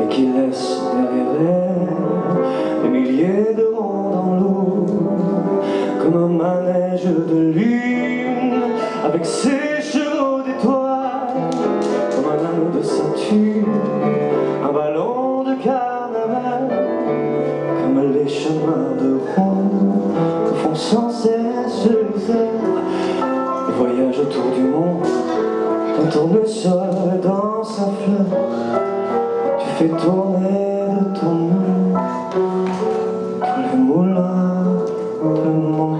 et qui laisse derrière elle des milliers de ronds dans l'eau comme un manège de lune avec ses chevaux d'étoiles comme un anneau de ceinture un ballon de carnaval comme les chemins de ronde font sans cesse les airs voyage autour du monde quand on le sort tu fais tourner de ton nom tous les moulins de mon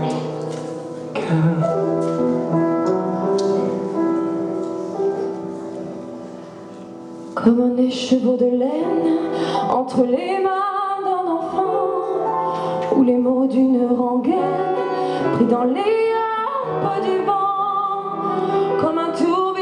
cœur. Comme un écheveau de laine entre les mains d'un enfant Ou les mots d'une rengaine pris dans les harpes du vent Comme un tourbillon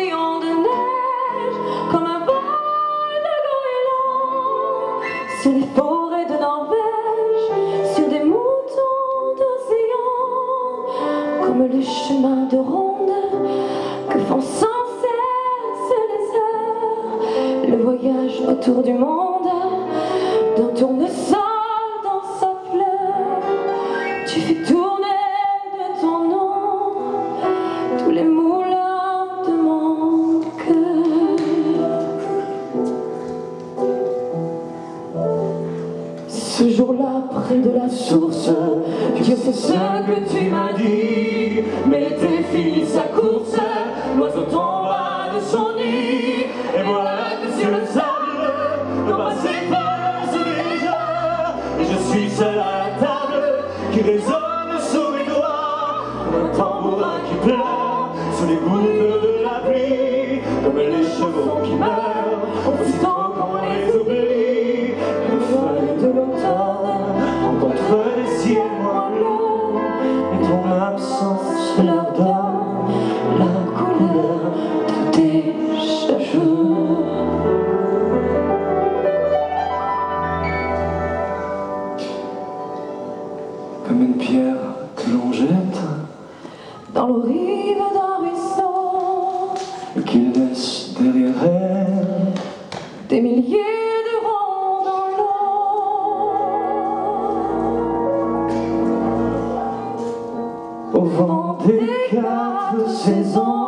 de ronde que font sans cesse les heures le voyage autour du monde d'un tournesol dans sa fleur. Tu fais tourner de ton nom tous les moulins de mon cœur. Ce jour-là, près de la source, Dieu sait ce que tu m'as dit. Mais l'été finit sa course, l'oiseau tomba de son nid, et voilà que sur le sable, nos pas s'effacent déjà, et je suis seul à la table, qui résonne sous mes doigts, comme un tambourin qui pleure, sous les gouttes de la pluie, comme les chevaux qui meurent, aussitôt qu'on les oublie, les feuilles de l'automne, rencontrent les ciels Comme une pierre que l'on jette Dans rive d'un ruisseau, et qui laisse derrière elle des milliers de ronds dans l'eau. au vent des quatre saisons.